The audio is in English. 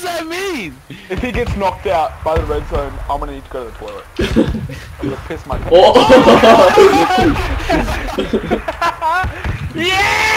does that mean? If he gets knocked out by the red zone, I'm gonna need to go to the toilet. I'm gonna piss my pants. Oh! Yeah!